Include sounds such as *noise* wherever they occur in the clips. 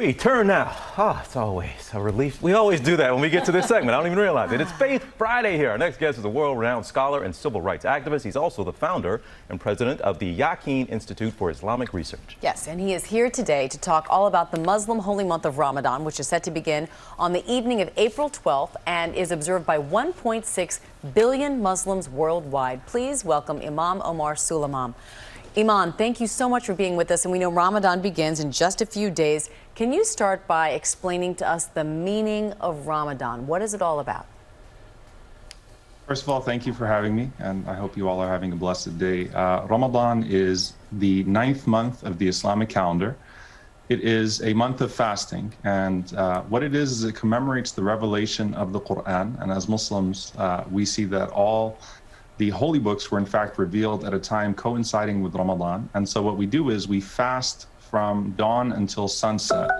We turn now. Ah, it's always a relief. We always do that when we get to this segment. I don't even realize it. It's Faith Friday here. Our next guest is a world-renowned scholar and civil rights activist. He's also the founder and president of the Yaqeen Institute for Islamic Research. Yes, and he is here today to talk all about the Muslim holy month of Ramadan, which is set to begin on the evening of April 12th and is observed by 1.6 billion Muslims worldwide. Please welcome Imam Omar Suleiman. Imam, thank you so much for being with us. And we know Ramadan begins in just a few days. Can you start by explaining to us the meaning of Ramadan? What is it all about? First of all, thank you for having me, and I hope you all are having a blessed day. Uh, Ramadan is the ninth month of the Islamic calendar. It is a month of fasting, and uh, what it is is it commemorates the revelation of the Quran. And as Muslims, uh, we see that all the holy books were in fact revealed at a time coinciding with Ramadan. And so what we do is we fast from dawn until sunset,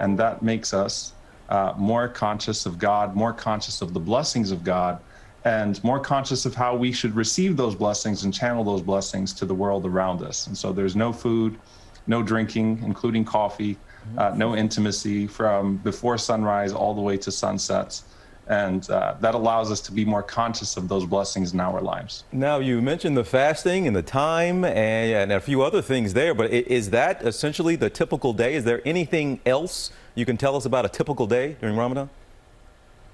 and that makes us uh, more conscious of God, more conscious of the blessings of God, and more conscious of how we should receive those blessings and channel those blessings to the world around us. And so there's no food, no drinking, including coffee, uh, no intimacy from before sunrise all the way to sunsets and uh, that allows us to be more conscious of those blessings in our lives. Now, you mentioned the fasting and the time and, and, a few other things there, but is that essentially the typical day? Is there anything else you can tell us about a typical day during Ramadan?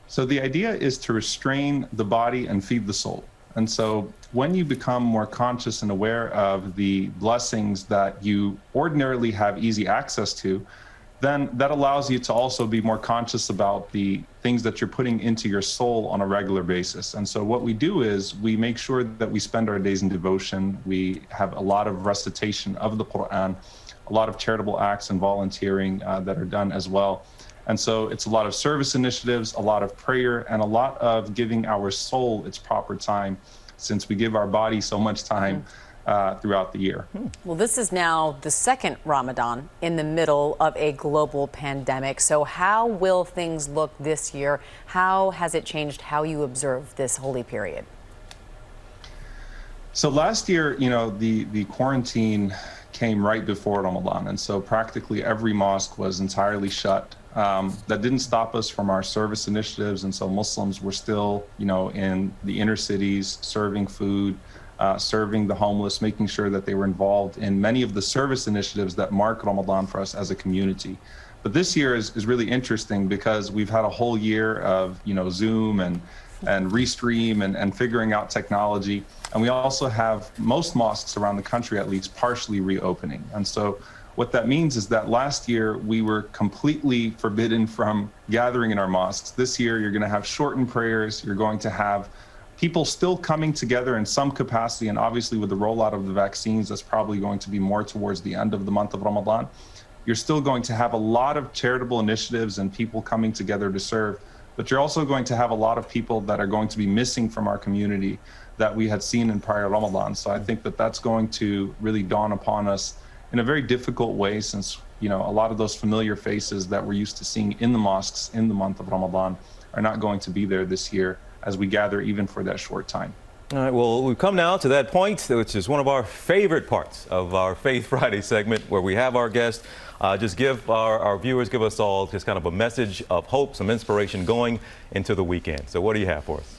So, the idea is to restrain the body and feed the soul. And so, when you become more conscious and aware of the blessings that you ordinarily have easy access to, then that allows you to also be more conscious about the things that you're putting into your soul on a regular basis. And so what we do is we make sure that we spend our days in devotion. We have a lot of recitation of the Quran, a lot of charitable acts and volunteering uh, that are done as well. And so it's a lot of service initiatives, a lot of prayer, and a lot of giving our soul its proper time since we give our body so much time. Mm-hmm uh, throughout the year. Hmm. Well, this is now the second Ramadan in the middle of a global pandemic. So, how will things look this year? How has it changed how you observe this holy period? So, last year, you know, the, the quarantine came right before Ramadan, and so practically every mosque was entirely shut. Um, that didn't stop us from our service initiatives, and so Muslims were still, you know, in the inner cities serving food, uh, serving the homeless, making sure that they were involved in many of the service initiatives that mark Ramadan for us as a community. But this year is, is really interesting because we've had a whole year of you know Zoom and and Restream and, and figuring out technology. And we also have most mosques around the country at least partially reopening. And so what that means is that last year we were completely forbidden from gathering in our mosques. This year you're going to have shortened prayers, you're going to have people still coming together in some capacity. And obviously, with the rollout of the vaccines, that's probably going to be more towards the end of the month of Ramadan. You're still going to have a lot of charitable initiatives and people coming together to serve. But you're also going to have a lot of people that are going to be missing from our community that we had seen in prior Ramadan. So I think that that's going to really dawn upon us in a very difficult way since you know a lot of those familiar faces that we're used to seeing in the mosques in the month of Ramadan are not going to be there this year as we gather even for that short time. All right, well, we've come now to that point, which is one of our favorite parts of our Faith Friday segment, where we have our guests uh, just give our, our viewers, give us all just kind of a message of hope, some inspiration going into the weekend. So, what do you have for us?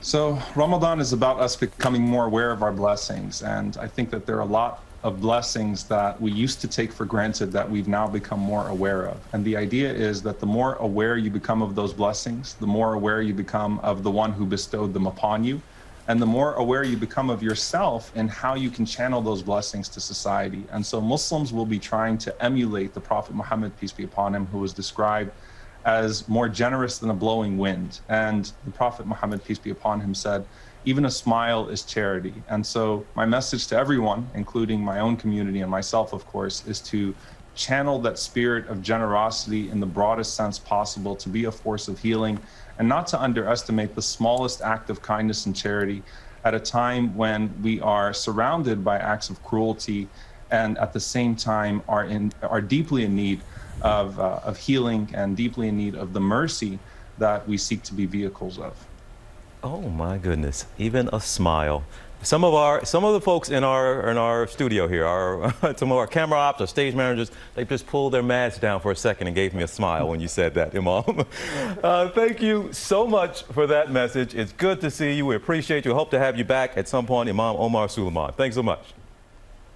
So, Ramadan is about us becoming more aware of our blessings. And I think that there are a lot of blessings that we used to take for granted that we've now become more aware of. And the idea is that the more aware you become of those blessings, the more aware you become of the one who bestowed them upon you, and the more aware you become of yourself and how you can channel those blessings to society. And so Muslims will be trying to emulate the Prophet Muhammad, peace be upon him, who was described as more generous than a blowing wind. And the Prophet Muhammad, peace be upon him, said, even a smile is charity. And so, my message to everyone, including my own community and myself, of course, is to channel that spirit of generosity in the broadest sense possible to be a force of healing and not to underestimate the smallest act of kindness and charity at a time when we are surrounded by acts of cruelty and at the same time are in are deeply in need of, uh, of healing and deeply in need of the mercy that we seek to be vehicles of. Oh my goodness, even a smile. some of our some of the folks in our in our studio here, our *laughs* some of our camera ops, our stage managers, they just pulled their masks down for a second and gave me a smile when you said that, Imam. *laughs* Uh, thank you so much for that message. It's good to see you. We appreciate you. Hope to have you back at some point, Imam Omar Suleiman. Thanks so much.